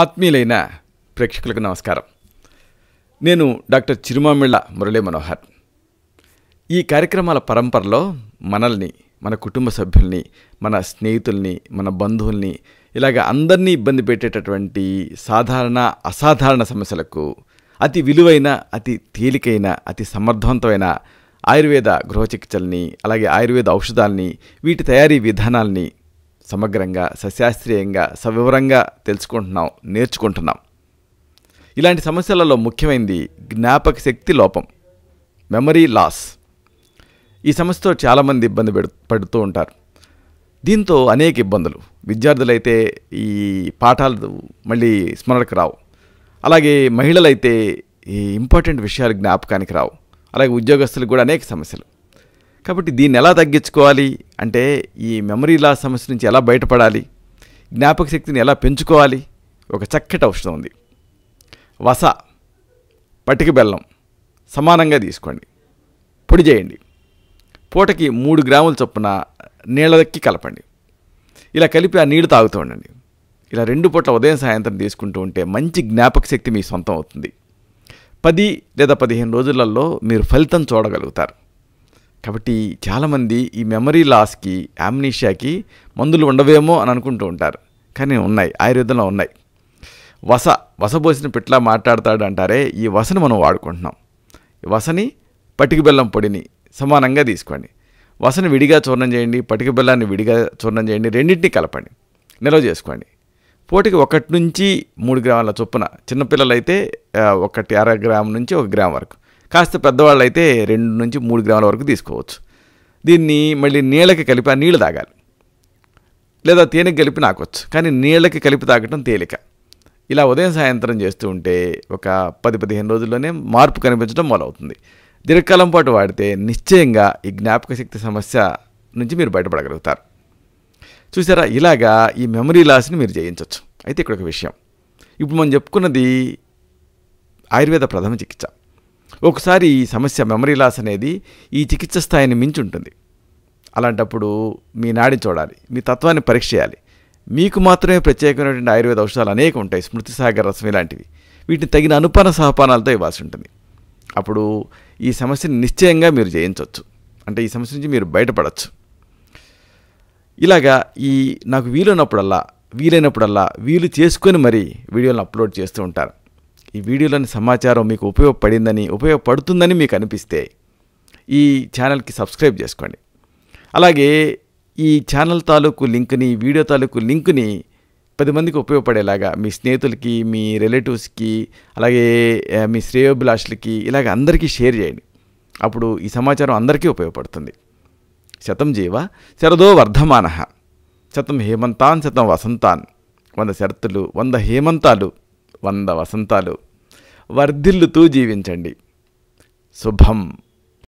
ఆత్మీయులైన ప్రేక్షకులకు నమస్కారం. నేను డాక్టర్ చిరుమామిళ్ళ మురళీ మనోహర్. ఈ కార్యక్రమాల పరంపరలో మనల్ని మన కుటుంబ సభ్యుల్ని మన స్నేహితుల్ని మన బంధువుల్ని ఇలాగ అందరినీ ఇబ్బంది పెట్టేటటువంటి సాధారణ అసాధారణ సమస్యలకు అతి విలువైన అతి తేలికైన అతి సమర్థవంతమైన ఆయుర్వేద గృహ చికిత్సల్ని అలాగే ఆయుర్వేద ఔషధాలని వీటి తయారీ విధానాల్ని సమగ్రంగా సశాస్త్రీయంగా సవివరంగా తెలుసుకుంటున్నాం నేర్చుకుంటున్నాం. ఇలాంటి సమస్యలలో ముఖ్యమైనది జ్ఞాపక శక్తి లోపం మెమరీ లాస్. ఈ సమస్యతో చాలామంది ఇబ్బంది పెడు పడుతూ ఉంటారు. దీంతో అనేక ఇబ్బందులు. విద్యార్థులైతే ఈ పాఠాలు మళ్ళీ స్మరణకు రావు. అలాగే మహిళలైతే ఈ ఇంపార్టెంట్ విషయాలు జ్ఞాపకానికి రావు. అలాగే ఉద్యోగస్తులకు కూడా అనేక సమస్యలు. కాబట్టి దీన్ని ఎలా తగ్గించుకోవాలి? అంటే ఈ మెమరీ లాస్ సమస్య నుంచి ఎలా బయటపడాలి? జ్ఞాపక శక్తిని ఎలా పెంచుకోవాలి? ఒక చక్కటి ఔషధం ఉంది. వస పటిక బెల్లం సమానంగా తీసుకోండి. పొడి చేయండి. పూటకి మూడు గ్రాముల చొప్పున నీళ్ళకి కలపండి. ఇలా కలిపి ఆ నీళ్ళు తాగుతూ ఉండండి. ఇలా రెండు పూట్ల ఉదయం సాయంత్రం తీసుకుంటూ ఉంటే మంచి జ్ఞాపక శక్తి మీ సొంతం అవుతుంది. పది లేదా పదిహేను రోజులలో మీరు ఫలితం చూడగలుగుతారు. కాబట్టి చాలామంది ఈ మెమరీ లాస్కి యామ్నీషియాకి మందులు ఉండవేమో అని అనుకుంటూ ఉంటారు. కానీ ఉన్నాయి ఆయుర్వేదంలో ఉన్నాయి. వస వసబోసిన పిట్లా మాట్లాడతాడు అంటారే ఈ వసను మనం వాడుకుంటున్నాం. ఈ వసని పటిక బెల్లం పొడిని సమానంగా తీసుకోండి. వసను విడిగా చూర్ణం చేయండి పటిక బెల్లాన్ని విడిగా చూర్ణం చేయండి రెండింటినీ కలపండి నిల్వ చేసుకోండి. పూటకి ఒకటి నుంచి మూడు గ్రాముల చొప్పున చిన్నపిల్లలైతే ఒకటి అర గ్రామ్ నుంచి ఒక గ్రామ్ వరకు. కాస్త పెద్దవాళ్ళు అయితే రెండు నుంచి మూడు గ్రాముల వరకు తీసుకోవచ్చు. దీన్ని మళ్ళీ నీళ్ళకి కలిపి ఆ నీళ్ళు తాగాలి. లేదా తేనెకి కలిపి నాకొచ్చు. కానీ నీళ్ళకి కలిపి తాగటం తేలిక. ఇలా ఉదయం సాయంత్రం చేస్తూ ఉంటే ఒక పది పదిహేను రోజుల్లోనే మార్పు కనిపించడం మొదలవుతుంది. దీర్ఘకాలం పాటు వాడితే నిశ్చయంగా ఈ జ్ఞాపక శక్తి సమస్య నుంచి మీరు బయటపడగలుగుతారు. చూసారా? ఇలాగా ఈ మెమరీ లాస్ని మీరు జయించవచ్చు అయితే ఇక్కడ ఒక విషయం. ఇప్పుడు మనం చెప్పుకున్నది ఆయుర్వేద ప్రథమ చికిత్స. ఒకసారి ఈ సమస్య మెమరీ లాస్ అనేది ఈ చికిత్స స్థాయిని మించి ఉంటుంది అలాంటప్పుడు మీ నాడి చూడాలి మీ తత్వాన్ని పరీక్ష చేయాలి. మీకు మాత్రమే ప్రత్యేకమైనటువంటి ఆయుర్వేద ఔషధాలు అనేక ఉంటాయి స్మృతి సాగర్ రసం ఇలాంటివి. వీటిని తగిన అనుపాన సహపానాలతో ఇవ్వాల్సి ఉంటుంది అప్పుడు ఈ సమస్యని నిశ్చయంగా మీరు జయించవచ్చు అంటే ఈ సమస్య నుంచి మీరు బయటపడవచ్చు ఇలాగా ఈ నాకు వీలున్నప్పుడల్లా వీలైనప్పుడల్లా వీలు చేసుకొని మరీ వీడియోలను అప్లోడ్ చేస్తూ ఉంటారు. ఈ వీడియోలోని సమాచారం మీకు ఉపయోగపడిందని ఉపయోగపడుతుందని మీకు అనిపిస్తే ఈ ఛానల్కి సబ్స్క్రైబ్ చేసుకోండి. అలాగే ఈ ఛానల్ తాలూకు లింక్ని వీడియో తాలూకు లింక్ని పది మందికి ఉపయోగపడేలాగా మీ స్నేహితులకి మీ రిలేటివ్స్కి అలాగే మీ శ్రేయోభిలాషులకి ఇలాగ అందరికీ షేర్ చేయండి. అప్పుడు ఈ సమాచారం అందరికీ ఉపయోగపడుతుంది. శతం జీవ శరదో వర్ధమాన. శతం హేమంతాన్ శతం వసంతాన్. వంద శరత్తులు వంద హేమంతాలు. వంద వసంతాలు. వర్ధిల్లుతూ జీవించండి. శుభం.